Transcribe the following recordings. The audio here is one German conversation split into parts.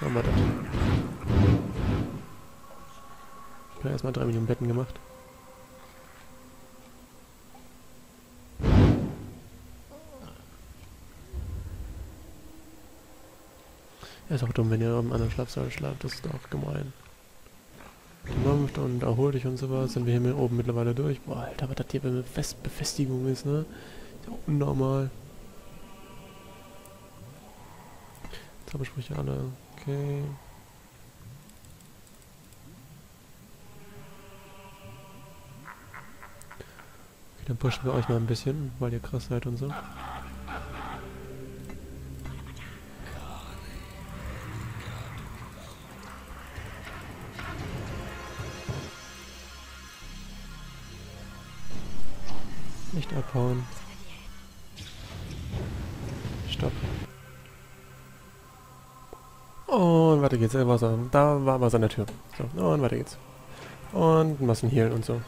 Machen wir das. Ich habe erstmal drei Millionen Betten gemacht. Ja, ist auch dumm, wenn ihr am anderen Schlafsaal schlaft. Das ist auch gemein. Gemampft und erhol dich und sowas. Sind wir hier oben mittlerweile durch. Boah, Alter, was das hier eine Fest Befestigung ist, ne? Ist ja unnormal. Zaubersprüche alle. Okay. Dann pushen wir euch mal ein bisschen, weil ihr krass seid und so. Nicht abhauen. Stopp. Und weiter geht's. Da war Wasser an der Tür. So, und weiter geht's. Und Massenheal und so.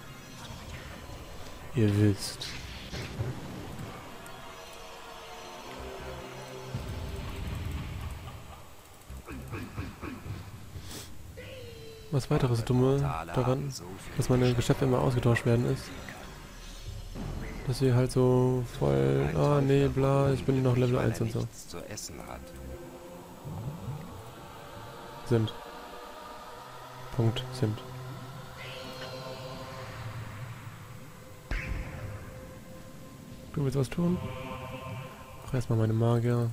Ihr wisst. Was weiteres Dumme daran, dass meine Geschäfte immer ausgetauscht werden, ist, dass sie halt so voll, ah nee, bla, ich bin hier noch Level 1 und so sind. Punkt, sind. Du willst was tun? Mach erstmal meine Magier.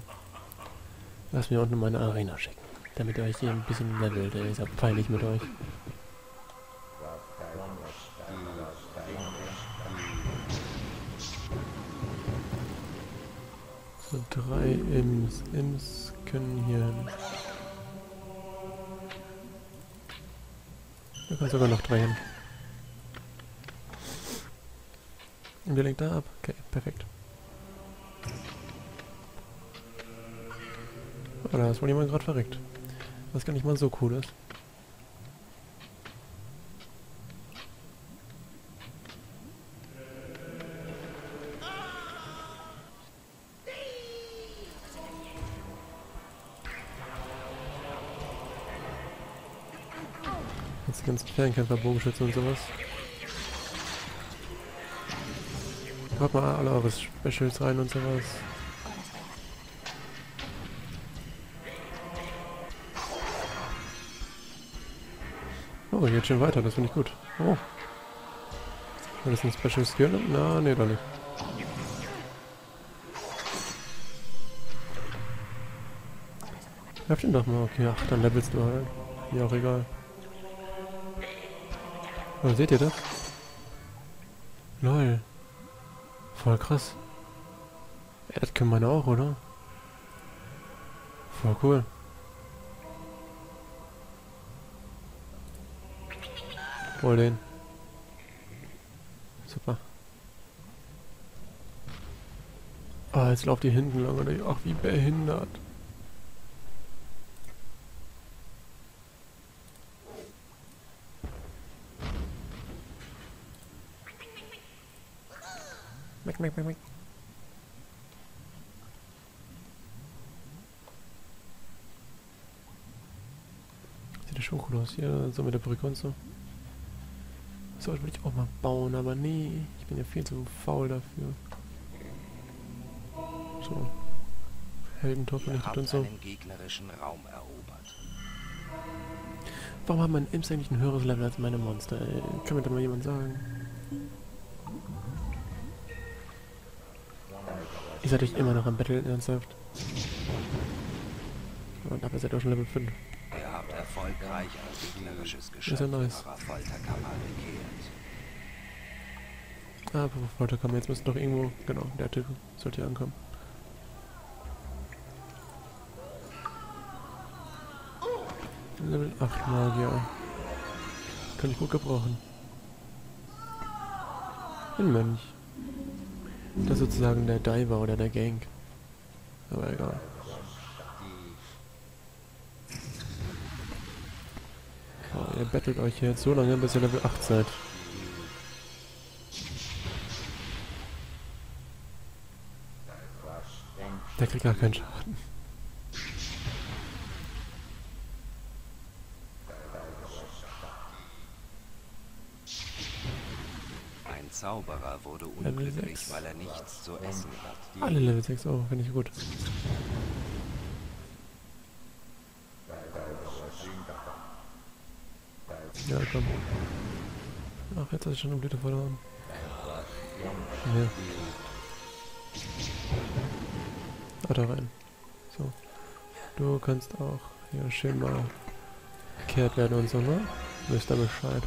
Lass mir unten meine Arena schicken. Damit ihr euch hier ein bisschen levelt, ey. Ist ja peinlich mit euch. So, drei Ims. Ims können hier hin. Da kann sogar noch drei hin. Und wer lenkt da ab? Okay, perfekt. Oh, da ist wohl jemand gerade verreckt. Was gar nicht mal so cool ist. Jetzt die ganzen Fernkämpfer, Bogenschütze und sowas. Haut mal alle eure Specials rein und sowas. Oh, geht schon weiter, das finde ich gut. Oh. War das ein Special Skill? Na, nee, doch nicht. Treff ihn doch mal, okay, ach, dann levelst du halt. Mir auch egal. Oh, seht ihr das? Lol. Voll krass. Ja, das können meine auch, oder? Voll cool. Hol den. Super. Ah, jetzt lauft die hinten lang, oder? Ach, wie behindert. Meck, meck, meck, meck. Sieht ja schon cool aus hier, so mit der Brücke und so. So würde ich auch mal bauen, aber nee, ich bin ja viel zu faul dafür. So. Heldentor vernichtet und so. Warum hat mein Imps eigentlich ein höheres Level als meine Monster? Ey? Kann mir da mal jemand sagen? Seid euch immer noch am Battle, ernsthaft. Und aber ihr seid auch schon Level 5. Ihr habt erfolgreich ein gegnerisches Geschöpf Ist ja nice. eurer Folterkammer gekehrt. Ah, apropos Folterkammer, jetzt müsste doch irgendwo... Genau, der Typ sollte hier ankommen. Level 8 Magier. Kann ich gut gebrauchen. Ein Mönch. Das ist sozusagen der Diver oder der Gang. Aber egal. Oh, ihr bettelt euch jetzt so lange, bis ihr Level 8 seid. Der kriegt gar keinen Schaden. Zauberer wurde unglücklich, weil er nichts zu essen hat. Alle Level 6, oh, finde ich gut. Ja, komm. Ach, jetzt hast du schon eine Blüte verloren. Ja. Ah, da rein. So. Du kannst auch hier schön mal gekehrt werden und so, ne? Wisst ihr Bescheid.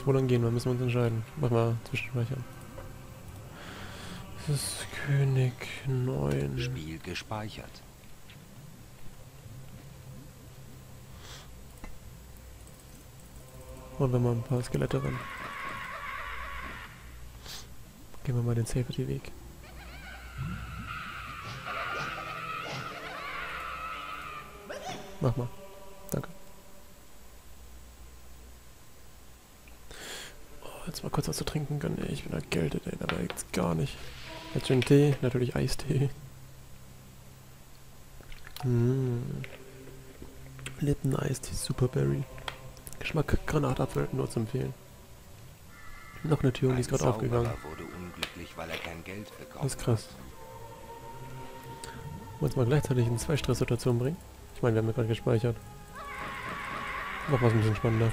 Jetzt wo lang gehen wir? Müssen wir uns entscheiden. Mach mal zwischenspeichern. Das ist König 9. Spiel gespeichert. Holen wir mal ein paar Skelette ran. Gehen wir mal den Safety-Weg. Mach mal. Danke. Oh, jetzt mal kurz was zu trinken gönnen. Ich bin erkältet, ey. Da jetzt gar nicht. Jetzt schön Tee, natürlich Eistee. Mmh. Lipton Eistee Superberry. Geschmack Granatapfel, nur zu empfehlen. Noch eine Tür und die ist gerade aufgegangen. Zauberer wurde unglücklich, weil er kein Geld bekommen Das ist krass. Wollen wir uns mal gleichzeitig in zwei Stresssituationen bringen? Ich meine, wir haben ja gerade gespeichert. Noch was ein bisschen spannender.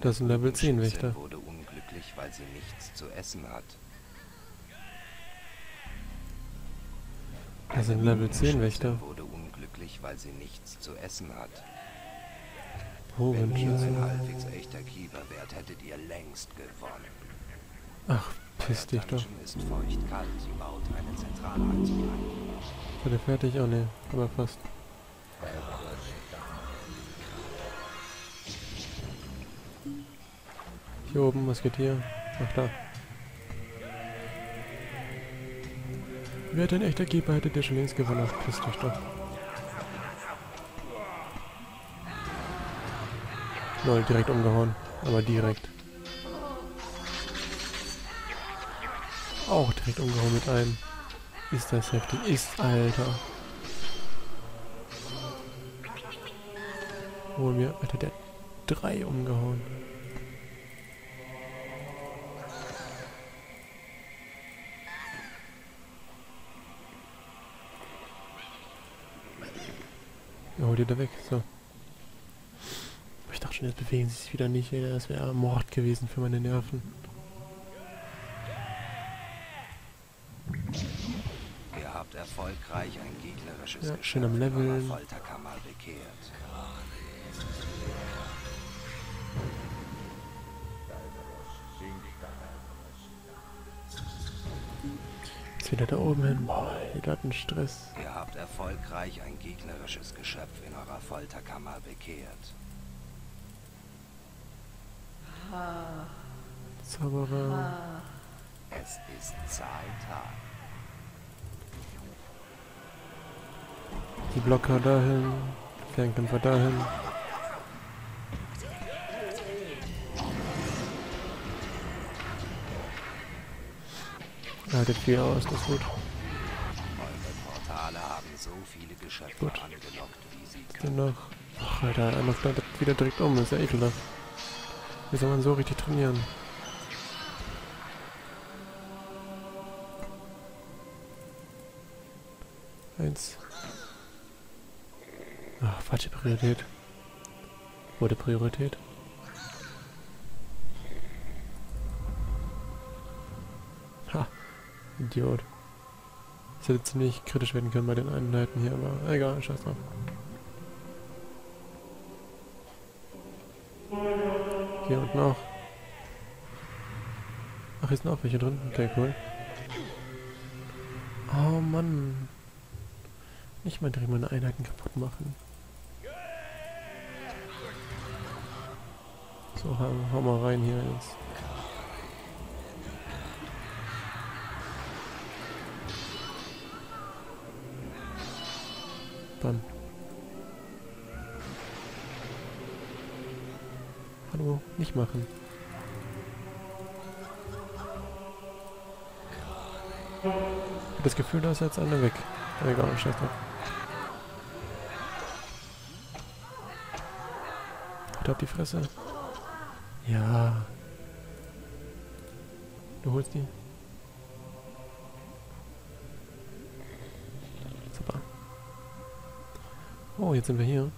Das ist ein Level 10 Blutschütze Wächter. wurde unglücklich, weil sie nichts zu essen hat. Das sind Level 10 Wächter. Wurde unglücklich, weil sie nichts zu essen hat. Oh, Wenn ihr ein halbwegs echter Keeper wärt, hättet ihr längst gewonnen. Ach, piss dich doch. Ist feuchtkalt, baut eine Zentralheizung ein. Seid ihr fertig? Oh ne, aber fast. Hier oben, was geht hier? Ach da. Wäre ein echter Keeper, hättet ihr schon längst gewonnen. Ach, piss dich doch. Lol, direkt umgehauen. Aber direkt. Auch direkt umgehauen mit einem. Ist das heftig. Ist, Alter. Hol mir, Alter, der hat drei umgehauen. Hol dir da weg, so. Ich dachte schon, jetzt bewegen sie sich wieder nicht, ey. Das wäre Mord gewesen für meine Nerven. Ihr habt erfolgreich ein gegnerisches Ja, schön am Leveln. Folterkammer bekehrt. Jetzt wieder da oben hin. Boah, da hat einen Stress. Habt erfolgreich ein gegnerisches Geschöpf in eurer Folterkammer bekehrt. Zauberer. Es ist Zahltag. Die Blocker dahin. Fernkämpfer dahin. Haltet viel aus, das ist gut. Können. noch. Ach, Alter, einer flattert wieder direkt um. Das ist ja ekelhaft. Wie soll man so richtig trainieren? Eins. Ach, falsche Priorität. Wurde Priorität. Ha, Idiot. Das hätte ziemlich kritisch werden können bei den Einheiten hier, aber egal, scheiß drauf. Hier unten auch. Ach, hier sind auch welche drin. Okay, cool. Oh Mann. Nicht mal direkt meine Einheiten kaputt machen. So, hau, hau mal rein hier jetzt. Dann. Hallo, nicht machen. Das Gefühl, da ist jetzt einer weg. Egal, scheiß drauf. Hat ab die Fresse. Ja. Du holst die. Super. Oh, jetzt sind wir hier.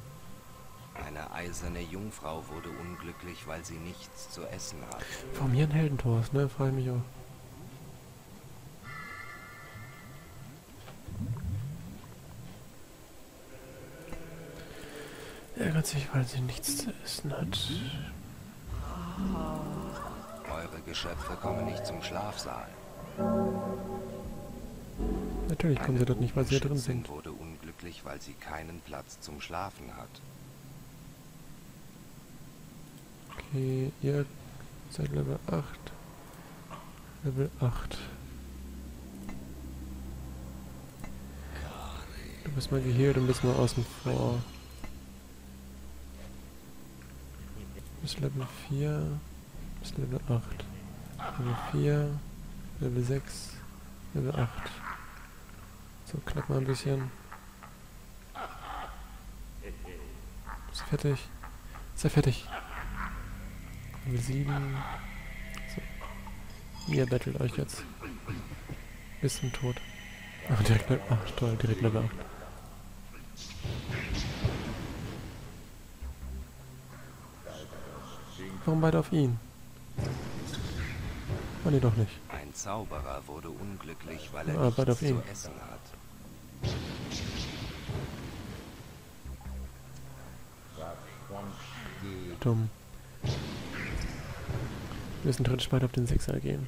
Eine eiserne Jungfrau wurde unglücklich, weil sie nichts zu essen hat. Warum hier ein Heldentor ne? Ich mich auch. Ärgert sich, weil sie nichts zu essen hat. Eure Geschöpfe kommen nicht zum Schlafsaal. Natürlich kommen sie Eine dort nicht, weil sie drin sind. wurde unglücklich, weil sie keinen Platz zum Schlafen hat. Okay, ihr seid Level 8. Level 8. Du bist mal geheilt und bist mal außen vor. Du bist Level 4. Bist Level 8. Level 4. Level 6. Level 8. So, knack mal ein bisschen. Ist er fertig? Er fertig? Level 7. So. Ihr battelt euch jetzt. Bis zum Tod. Ach, direkt Level 8. Toll, direkt Level 8. Warum beide auf ihn? Oh nee, doch nicht. Ein Zauberer wurde unglücklich, weil er Ah, beide nichts auf ihn. zu essen hat. Dumm. Wir müssen theoretisch beide auf den Sechser gehen.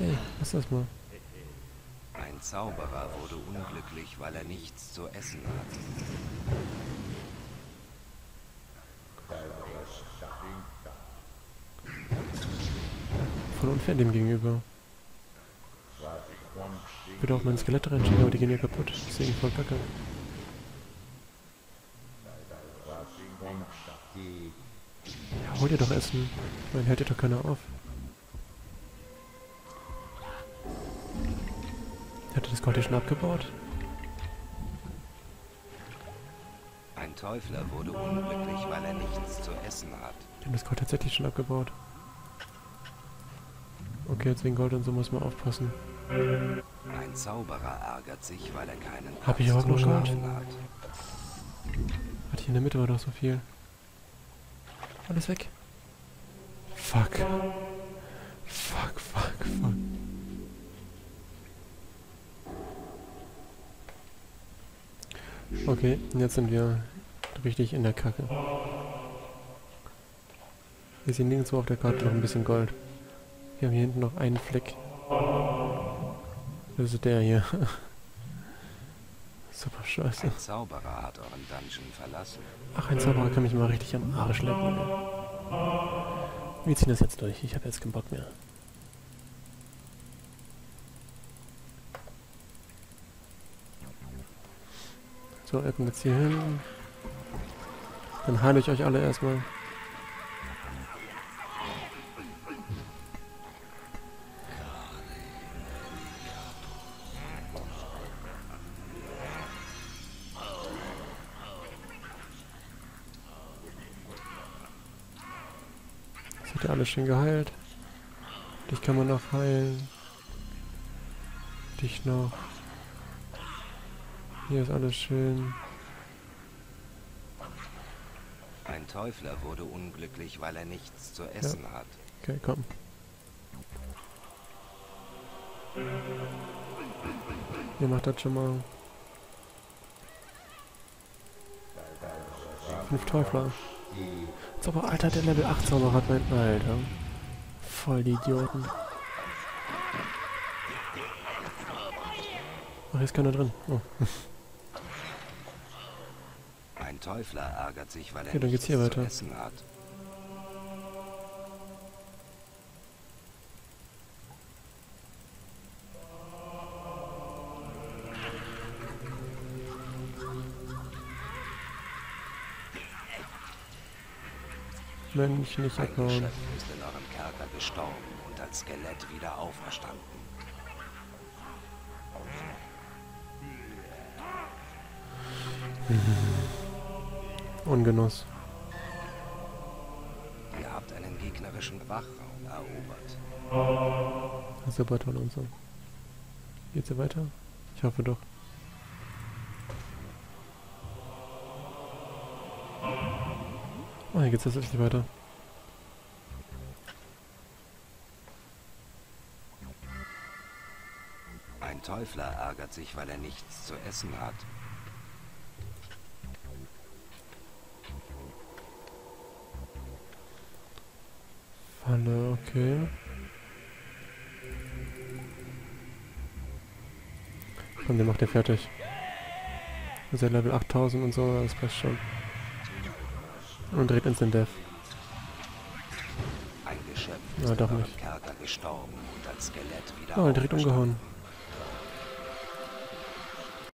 Hey, was ist das mal? Ein Zauberer wurde unglücklich, weil er nichts zu essen hat. Voll unfair dem gegenüber. Ich würde auch mein Skelett reinschicken, aber die gehen ja kaputt. Deswegen voll kacke. Ja, hol dir doch Essen. Meine, hält dir doch keiner auf. Hätte das Gold hier schon abgebaut? Ein Teufler wurde unglücklich, weil er nichts zu essen hat. Die haben das Gold tatsächlich schon abgebaut. Okay, jetzt wegen Gold und so muss man aufpassen. Ein Zauberer ärgert sich, weil er keinen Hab ich auch noch Gold? hat. Hier in der Mitte war doch so viel. Alles weg. Fuck. Fuck, fuck, fuck. Okay, jetzt sind wir richtig in der Kacke. Wir sehen nirgendwo auf der Karte noch ein bisschen Gold. Wir haben hier hinten noch einen Fleck. Das ist der hier. Super scheiße. Ein Zauberer hat euren Dungeon verlassen. Ach, ein Zauberer kann mich mal richtig am Arsch lecken. Wir ziehen das jetzt durch. Ich habe jetzt keinen Bock mehr. So, kommt jetzt hier hin. Dann heile ich euch alle erstmal. Schön geheilt? Dich kann man noch heilen. Dich noch. Hier ist alles schön. Ein Teufler wurde unglücklich, weil er nichts zu essen hat. Okay, komm. Ihr macht das schon mal. Fünf Teufler. Zauber, Alter, der Level 8 Zauber hat mein Alter. Voll die Idioten. Ach, hier ist keiner drin. Oh. Ein Teufler ärgert sich, weil er Ja, dann geht's hier zu weiter. essen hat. Mensch, nicht abhauen. Ist in eurem Kerker gestorben und als Skelett wieder auferstanden. Ungenuss. Ihr habt einen gegnerischen Wachraum erobert. Super toll und so. Geht's hier weiter? Ich hoffe doch. Hier geht's tatsächlich weiter. Ein Teufler ärgert sich, weil er nichts zu essen hat. Falle, okay. Komm, den macht er fertig. Ja Level 8000 und so, das passt schon. Und direkt Instant Death. Ein Geschöpf Ja, ist doch nicht. Kerker gestorben und als Skelett wieder Oh, direkt auferstanden. umgehauen.